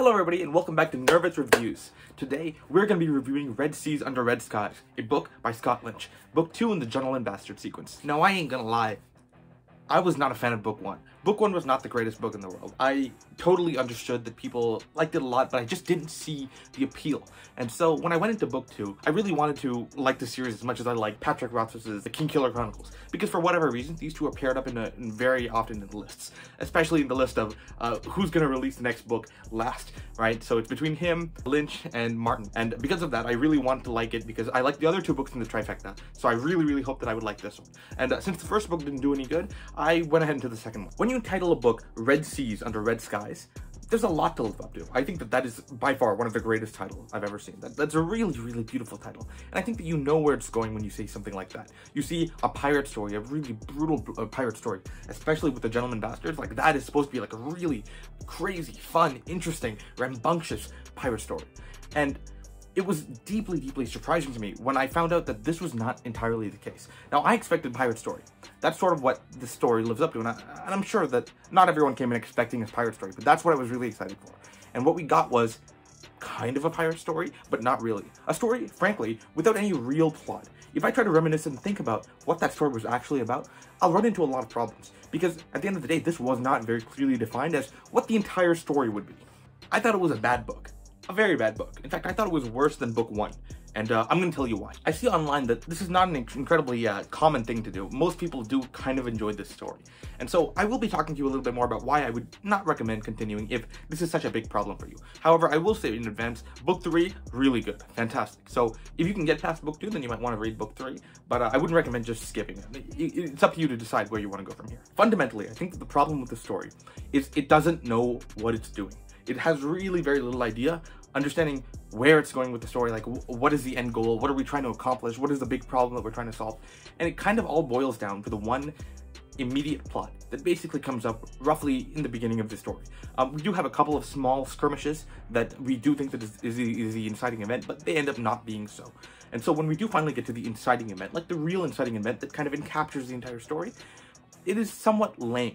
Hello everybody and welcome back to Nervith Reviews. Today we're going to be reviewing Red Seas Under Red Skies, a book by Scott Lynch, book 2 in the Gentleman Bastard sequence. Now I ain't gonna lie, I was not a fan of book 1. Book 1 was not the greatest book in the world. I totally understood that people liked it a lot, but I just didn't see the appeal. And so when I went into book two, I really wanted to like the series as much as I like Patrick Rothfuss's The Kingkiller Chronicles, because for whatever reason, these two are paired up in, a, in very often in the lists, especially in the list of uh, who's going to release the next book last, right? So it's between him, Lynch, and Martin. And because of that, I really wanted to like it because I like the other two books in the trifecta. So I really, really hope that I would like this one. And uh, since the first book didn't do any good, I went ahead into the second one. When you title a book Red Seas Under Red Skies, there's a lot to live up to. I think that that is by far one of the greatest titles I've ever seen. That, that's a really, really beautiful title. And I think that you know where it's going when you say something like that. You see a pirate story, a really brutal uh, pirate story, especially with the Gentleman Bastards. Like that is supposed to be like a really crazy, fun, interesting, rambunctious pirate story. And it was deeply, deeply surprising to me when I found out that this was not entirely the case. Now, I expected Pirate Story. That's sort of what the story lives up to, and, I, and I'm sure that not everyone came in expecting this Pirate Story, but that's what I was really excited for. And what we got was kind of a pirate story, but not really. A story, frankly, without any real plot. If I try to reminisce and think about what that story was actually about, I'll run into a lot of problems. Because at the end of the day, this was not very clearly defined as what the entire story would be. I thought it was a bad book a very bad book. In fact, I thought it was worse than book one. And uh, I'm going to tell you why. I see online that this is not an incredibly uh, common thing to do. Most people do kind of enjoy this story. And so I will be talking to you a little bit more about why I would not recommend continuing if this is such a big problem for you. However, I will say in advance, book three, really good, fantastic. So if you can get past book two, then you might want to read book three. But uh, I wouldn't recommend just skipping it. It's up to you to decide where you want to go from here. Fundamentally, I think the problem with the story is it doesn't know what it's doing. It has really very little idea understanding where it's going with the story, like what is the end goal, what are we trying to accomplish, what is the big problem that we're trying to solve, and it kind of all boils down to the one immediate plot that basically comes up roughly in the beginning of the story. Um, we do have a couple of small skirmishes that we do think that is, is, the, is the inciting event, but they end up not being so. And so when we do finally get to the inciting event, like the real inciting event that kind of encaptures the entire story, it is somewhat lame.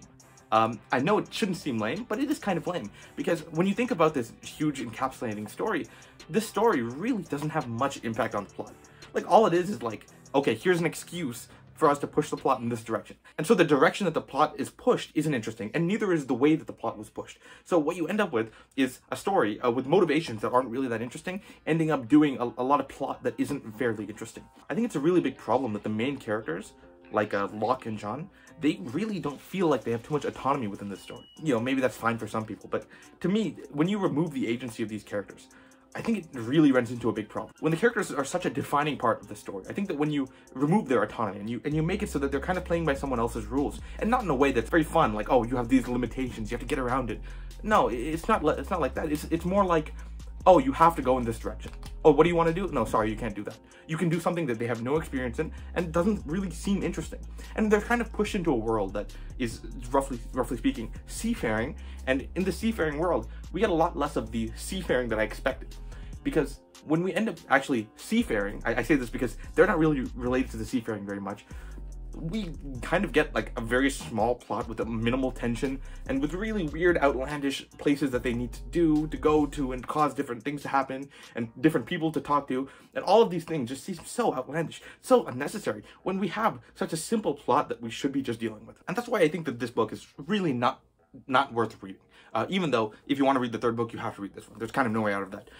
Um, I know it shouldn't seem lame, but it is kind of lame because when you think about this huge encapsulating story, this story really doesn't have much impact on the plot. Like all it is is like, okay, here's an excuse for us to push the plot in this direction. And so the direction that the plot is pushed isn't interesting, and neither is the way that the plot was pushed. So what you end up with is a story uh, with motivations that aren't really that interesting, ending up doing a, a, lot of plot that isn't fairly interesting. I think it's a really big problem that the main characters like uh, Locke and Jean, they really don't feel like they have too much autonomy within this story. You know, maybe that's fine for some people, but to me, when you remove the agency of these characters, I think it really runs into a big problem. When the characters are such a defining part of the story, I think that when you remove their autonomy and you and you make it so that they're kind of playing by someone else's rules, and not in a way that's very fun, like oh you have these limitations, you have to get around it. No, it's not. It's not like that. It's it's more like oh, you have to go in this direction. Oh, what do you want to do? No, sorry, you can't do that. You can do something that they have no experience in and doesn't really seem interesting. And they're kind of pushed into a world that is roughly, roughly speaking, seafaring. And in the seafaring world, we get a lot less of the seafaring that I expected. Because when we end up actually seafaring, I, I say this because they're not really related to the seafaring very much, we kind of get like a very small plot with a minimal tension and with really weird outlandish places that they need to do to go to and cause different things to happen and different people to talk to. And all of these things just seem so outlandish so unnecessary when we have such a simple plot that we should be just dealing with. And that's why i think that this book is really not not worth reading. Uh, even though if you want to read the third book you have to read this one. There's kind of no way out of that.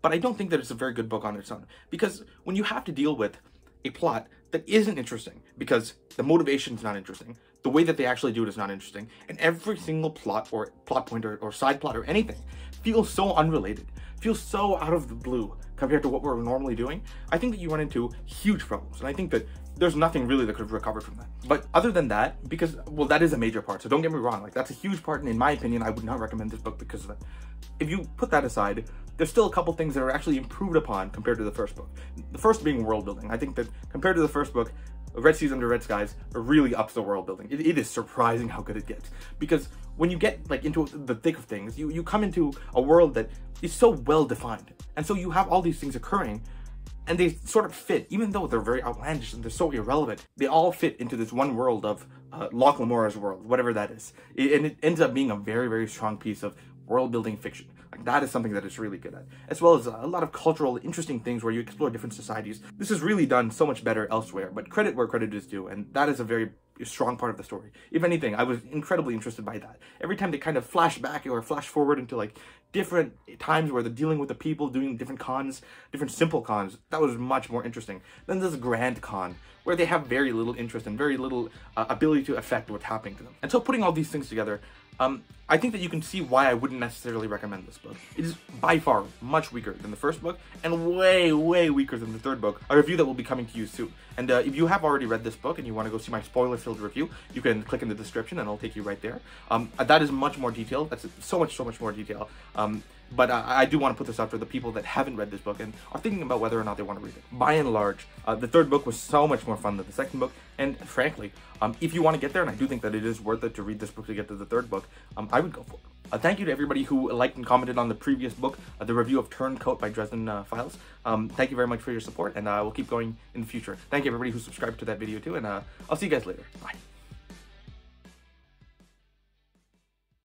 But i don't think that it's a very good book on its own. Because when you have to deal with a plot that isn't interesting because the motivation is not interesting, the way that they actually do it is not interesting, and every single plot or plot point or, or side plot or anything feels so unrelated, feels so out of the blue compared to what we're normally doing, I think that you run into huge problems. And I think that there's nothing really that could have recovered from that. But other than that, because, well, that is a major part. So don't get me wrong. Like, that's a huge part. And in my opinion, I would not recommend this book because of that. If you put that aside, there's still a couple things that are actually improved upon compared to the first book. The first being world building. I think that compared to the first book, Red Seas Under Red Skies really ups the world building. It, it is surprising how good it gets. Because when you get like into the thick of things, you, you come into a world that is so well defined. And so you have all these things occurring and they sort of fit, even though they're very outlandish and they're so irrelevant, they all fit into this one world of uh, Locke Lamora's world, whatever that is. It, and it ends up being a very, very strong piece of world building fiction. That is something that it's really good at, as well as a lot of cultural, interesting things where you explore different societies. This is really done so much better elsewhere, but credit where credit is due, and that is a very strong part of the story. If anything, I was incredibly interested by that. Every time they kind of flash back or flash forward into like different times where they're dealing with the people, doing different cons, different simple cons, that was much more interesting. than this grand con where they have very little interest and very little uh, ability to affect what's happening to them. And so putting all these things together, um, I think that you can see why I wouldn't necessarily recommend this book. It is by far much weaker than the first book, and way, way weaker than the third book, a review that will be coming to you soon. And uh, if you have already read this book and you want to go see my spoiler-filled review, you can click in the description and I'll take you right there. Um, that is much more detailed. That's so much, so much more detail. Um, but uh, I do want to put this out for the people that haven't read this book and are thinking about whether or not they want to read it. By and large, uh, the third book was so much more fun than the second book, and frankly, um, if you want to get there, and I do think that it is worth it to read this book to get to the third book, um, I would go for it. Uh, thank you to everybody who liked and commented on the previous book, uh, the review of Turncoat by Dresden uh, Files. Um, thank you very much for your support, and uh, we'll keep going in the future. Thank you everybody who subscribed to that video too, and uh, I'll see you guys later. Bye.